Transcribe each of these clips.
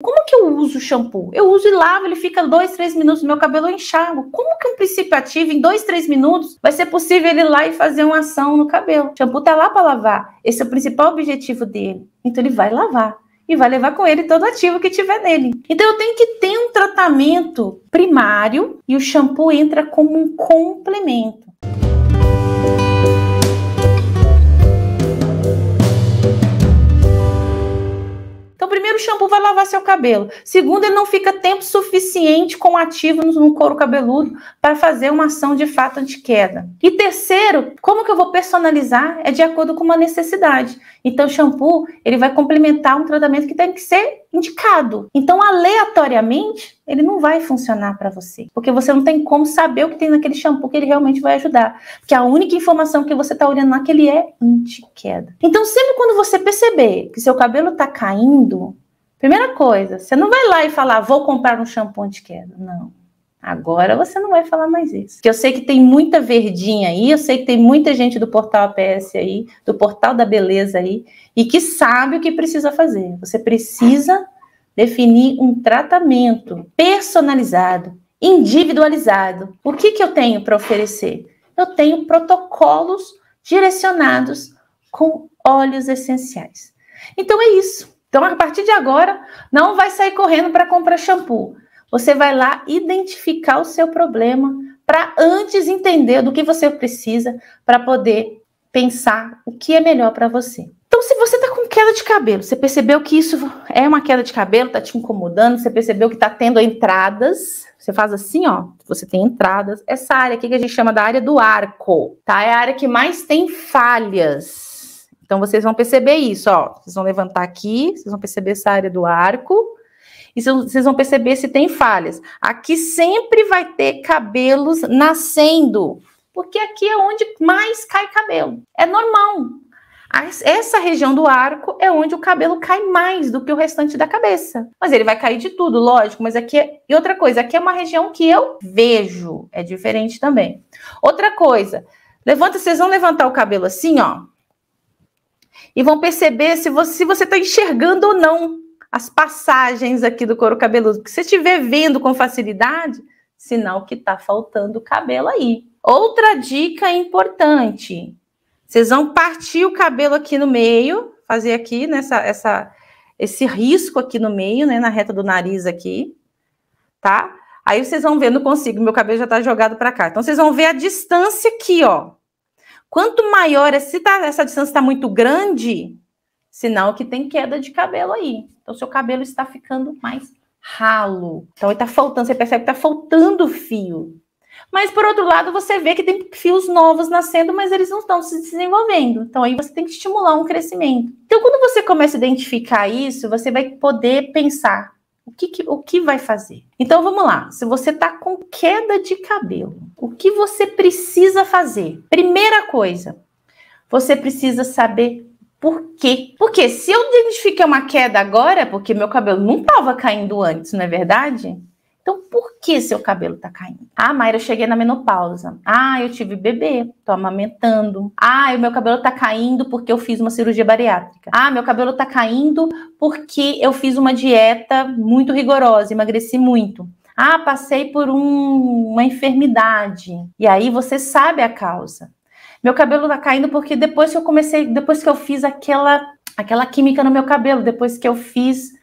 Como que eu uso o shampoo? Eu uso e lavo, ele fica dois, três minutos no meu cabelo, eu enxago. Como que um princípio ativo, em dois, três minutos, vai ser possível ele ir lá e fazer uma ação no cabelo? O shampoo tá lá para lavar. Esse é o principal objetivo dele. Então ele vai lavar e vai levar com ele todo ativo que tiver nele. Então eu tenho que ter um tratamento primário e o shampoo entra como um complemento. Então, primeiro, o shampoo vai lavar seu cabelo. Segundo, ele não fica tempo suficiente com ativo no couro cabeludo para fazer uma ação de fato anti-queda. E terceiro, como que eu vou personalizar? É de acordo com uma necessidade. Então, o shampoo, ele vai complementar um tratamento que tem que ser indicado. Então, aleatoriamente, ele não vai funcionar para você, porque você não tem como saber o que tem naquele shampoo que ele realmente vai ajudar, porque a única informação que você está olhando naquele é anti-queda. Então, sempre quando você perceber que seu cabelo está caindo, primeira coisa, você não vai lá e falar, vou comprar um shampoo anti-queda. Não. Agora você não vai falar mais isso. Porque eu sei que tem muita verdinha aí, eu sei que tem muita gente do portal APS aí, do portal da beleza aí, e que sabe o que precisa fazer. Você precisa definir um tratamento personalizado, individualizado. O que, que eu tenho para oferecer? Eu tenho protocolos direcionados com óleos essenciais. Então é isso. Então, a partir de agora, não vai sair correndo para comprar shampoo você vai lá identificar o seu problema para antes entender do que você precisa para poder pensar o que é melhor para você. Então, se você está queda de cabelo, você percebeu que isso é uma queda de cabelo, está te incomodando, você percebeu que está tendo entradas, você faz assim, ó, você tem entradas. Essa área aqui que a gente chama da área do arco, tá? É a área que mais tem falhas. Então, vocês vão perceber isso, ó. Vocês vão levantar aqui, vocês vão perceber essa área do arco e vocês vão perceber se tem falhas. Aqui sempre vai ter cabelos nascendo, porque aqui é onde mais cai cabelo. É normal. Essa região do arco é onde o cabelo cai mais do que o restante da cabeça. Mas ele vai cair de tudo, lógico. Mas aqui é... E outra coisa, aqui é uma região que eu vejo. É diferente também. Outra coisa, levanta, vocês vão levantar o cabelo assim, ó. E vão perceber se você está você enxergando ou não as passagens aqui do couro cabeludo. Porque se estiver vendo com facilidade, sinal que está faltando cabelo aí. Outra dica importante: vocês vão partir o cabelo aqui no meio, fazer aqui nessa essa, esse risco aqui no meio, né, na reta do nariz aqui, tá? Aí vocês vão ver, não consigo, meu cabelo já está jogado para cá. Então vocês vão ver a distância aqui, ó. Quanto maior, se tá, essa distância está muito grande, sinal que tem queda de cabelo aí. Então, seu cabelo está ficando mais ralo. Então, está faltando, você percebe que está faltando fio. Mas, por outro lado, você vê que tem fios novos nascendo, mas eles não estão se desenvolvendo. Então, aí você tem que estimular um crescimento. Então, quando você começa a identificar isso, você vai poder pensar o que, que, o que vai fazer. Então, vamos lá. Se você está com queda de cabelo, o que você precisa fazer? Primeira coisa, você precisa saber por quê? Porque se eu identifiquei uma queda agora, é porque meu cabelo não estava caindo antes, não é verdade? Então, por que seu cabelo está caindo? Ah, Mayra, eu cheguei na menopausa. Ah, eu tive bebê, tô amamentando. Ah, o meu cabelo está caindo porque eu fiz uma cirurgia bariátrica. Ah, meu cabelo está caindo porque eu fiz uma dieta muito rigorosa, emagreci muito. Ah, passei por um, uma enfermidade. E aí você sabe a causa. Meu cabelo tá caindo porque depois que eu comecei, depois que eu fiz aquela aquela química no meu cabelo, depois que eu fiz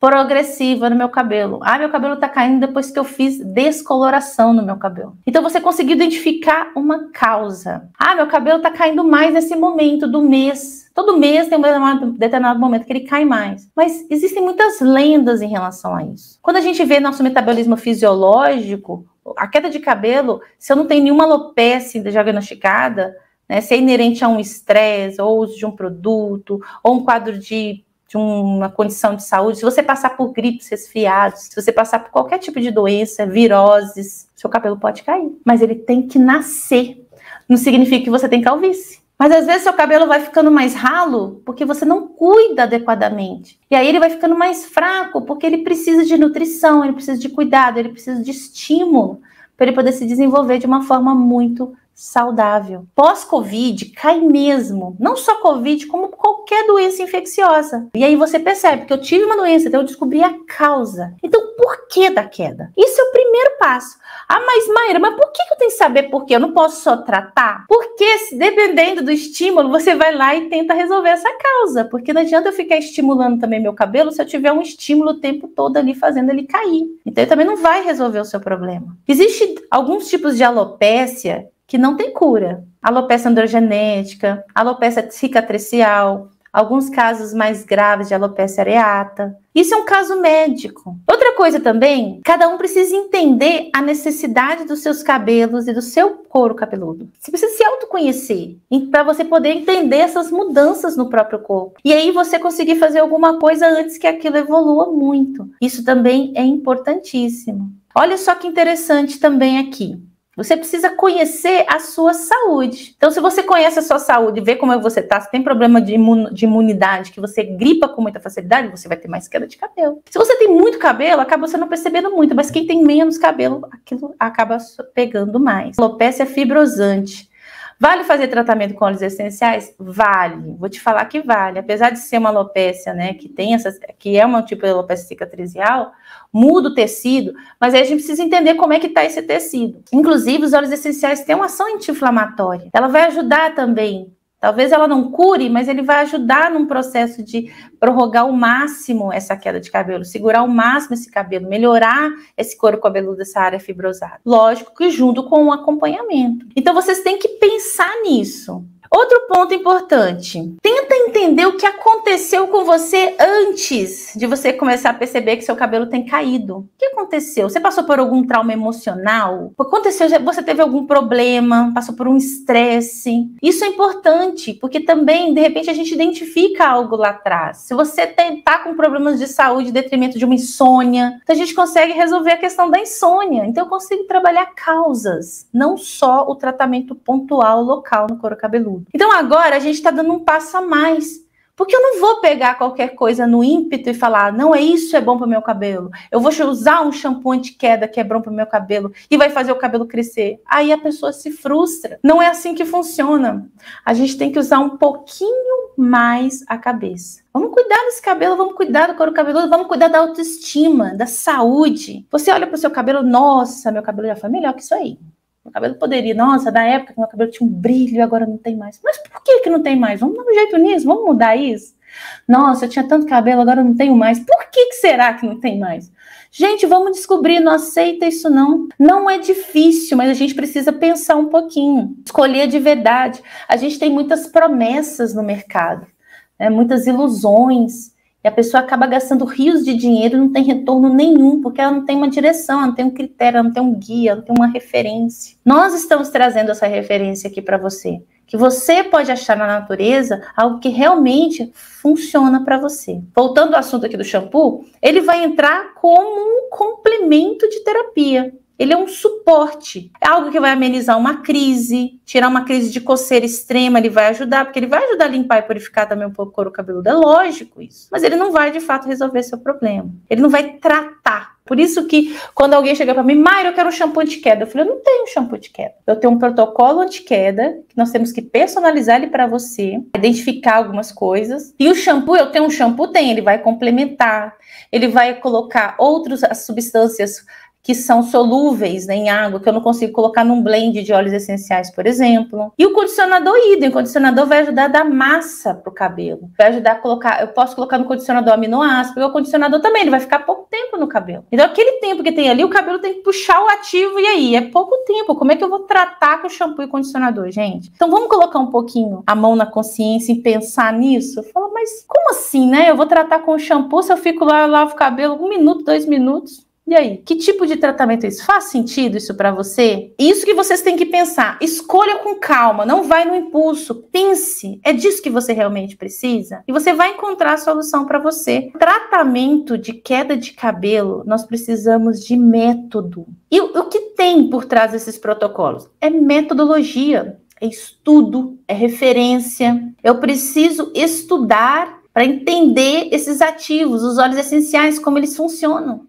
progressiva no meu cabelo. Ah, meu cabelo tá caindo depois que eu fiz descoloração no meu cabelo. Então você conseguiu identificar uma causa. Ah, meu cabelo tá caindo mais nesse momento do mês. Todo mês tem um determinado momento que ele cai mais. Mas existem muitas lendas em relação a isso. Quando a gente vê nosso metabolismo fisiológico, a queda de cabelo, se eu não tenho nenhuma alopecia diagnosticada, né, se é inerente a um estresse, ou uso de um produto, ou um quadro de, de uma condição de saúde, se você passar por gripes, resfriados, se você passar por qualquer tipo de doença, viroses, seu cabelo pode cair. Mas ele tem que nascer. Não significa que você tem calvície. Mas às vezes seu cabelo vai ficando mais ralo porque você não cuida adequadamente. E aí ele vai ficando mais fraco porque ele precisa de nutrição, ele precisa de cuidado, ele precisa de estímulo para ele poder se desenvolver de uma forma muito saudável. Pós-Covid, cai mesmo. Não só Covid, como qualquer doença infecciosa. E aí você percebe que eu tive uma doença, então eu descobri a causa. Então, por que da queda? Isso é o primeiro passo. Ah, mas Maíra, mas por que eu tenho que saber por quê? Eu não posso só tratar? Porque, dependendo do estímulo, você vai lá e tenta resolver essa causa. Porque não adianta eu ficar estimulando também meu cabelo se eu tiver um estímulo o tempo todo ali fazendo ele cair. Então, ele também não vai resolver o seu problema. Existem alguns tipos de alopécia que não tem cura. Alopecia androgenética, alopecia cicatricial, alguns casos mais graves de alopecia areata. Isso é um caso médico. Outra coisa também, cada um precisa entender a necessidade dos seus cabelos e do seu couro cabeludo. Você precisa se autoconhecer para você poder entender essas mudanças no próprio corpo. E aí você conseguir fazer alguma coisa antes que aquilo evolua muito. Isso também é importantíssimo. Olha só que interessante também aqui. Você precisa conhecer a sua saúde. Então, se você conhece a sua saúde, vê como você está, se tem problema de, imun de imunidade, que você gripa com muita facilidade, você vai ter mais queda de cabelo. Se você tem muito cabelo, acaba você não percebendo muito, mas quem tem menos cabelo, aquilo acaba pegando mais. Alopecia fibrosante. Vale fazer tratamento com óleos essenciais? Vale. Vou te falar que vale. Apesar de ser uma alopecia, né, que tem essas, que é um tipo de alopecia cicatricial, muda o tecido, mas aí a gente precisa entender como é que está esse tecido. Inclusive, os óleos essenciais têm uma ação anti-inflamatória. Ela vai ajudar também Talvez ela não cure, mas ele vai ajudar num processo de prorrogar ao máximo essa queda de cabelo, segurar ao máximo esse cabelo, melhorar esse couro cabeludo dessa área fibrosada. Lógico que junto com o acompanhamento. Então vocês têm que pensar nisso. Outro ponto importante: tenta entender o que aconteceu com você antes de você começar a perceber que seu cabelo tem caído. O que aconteceu? Você passou por algum trauma emocional? Aconteceu? Você teve algum problema? Passou por um estresse? Isso é importante, porque também, de repente, a gente identifica algo lá atrás. Se você está com problemas de saúde detrimento de uma insônia, então a gente consegue resolver a questão da insônia. Então, eu consigo trabalhar causas, não só o tratamento pontual local no couro cabeludo. Então agora a gente está dando um passo a mais. Porque eu não vou pegar qualquer coisa no ímpeto e falar, não, é isso é bom para o meu cabelo. Eu vou usar um shampoo anti-queda que é bom para o meu cabelo e vai fazer o cabelo crescer. Aí a pessoa se frustra. Não é assim que funciona. A gente tem que usar um pouquinho mais a cabeça. Vamos cuidar desse cabelo, vamos cuidar do couro cabeludo, vamos cuidar da autoestima, da saúde. Você olha para o seu cabelo, nossa, meu cabelo já foi melhor que isso aí. Meu cabelo poderia, nossa, da época que meu cabelo tinha um brilho, agora não tem mais. Mas por que que não tem mais? Vamos dar um jeito nisso, vamos mudar isso. Nossa, eu tinha tanto cabelo, agora não tenho mais. Por que, que será que não tem mais? Gente, vamos descobrir, não aceita isso não. Não é difícil, mas a gente precisa pensar um pouquinho, escolher de verdade. A gente tem muitas promessas no mercado, né? muitas ilusões. E a pessoa acaba gastando rios de dinheiro e não tem retorno nenhum, porque ela não tem uma direção, ela não tem um critério, ela não tem um guia, ela não tem uma referência. Nós estamos trazendo essa referência aqui para você, que você pode achar na natureza algo que realmente funciona para você. Voltando ao assunto aqui do shampoo, ele vai entrar como um complemento de terapia. Ele é um suporte, é algo que vai amenizar uma crise, tirar uma crise de coceira extrema, ele vai ajudar, porque ele vai ajudar a limpar e purificar também um pouco o couro cabeludo, é lógico isso. Mas ele não vai de fato resolver seu problema. Ele não vai tratar. Por isso que quando alguém chega para mim, Mayra, eu quero um shampoo anti-queda. Eu falei, eu não tenho shampoo de queda. Eu tenho um protocolo anti-queda, que nós temos que personalizar ele para você, identificar algumas coisas. E o shampoo, eu tenho um shampoo, tem, ele vai complementar, ele vai colocar outras substâncias que são solúveis né, em água, que eu não consigo colocar num blend de óleos essenciais, por exemplo. E o condicionador idem, o condicionador vai ajudar a dar massa para o cabelo. Vai ajudar a colocar, eu posso colocar no condicionador aminoácido, porque o condicionador também, ele vai ficar pouco tempo no cabelo. Então, aquele tempo que tem ali, o cabelo tem que puxar o ativo, e aí? É pouco tempo. Como é que eu vou tratar com shampoo e condicionador, gente? Então, vamos colocar um pouquinho a mão na consciência e pensar nisso? Fala, mas como assim, né? Eu vou tratar com shampoo se eu fico lá, lavo o cabelo um minuto, dois minutos? E aí, que tipo de tratamento é isso? Faz sentido isso para você? Isso que vocês têm que pensar. Escolha com calma, não vai no impulso. Pense, é disso que você realmente precisa? E você vai encontrar a solução para você. Tratamento de queda de cabelo, nós precisamos de método. E o, que tem por trás desses protocolos? É metodologia, é estudo, é referência. Eu preciso estudar para entender esses ativos, os óleos essenciais, como eles funcionam.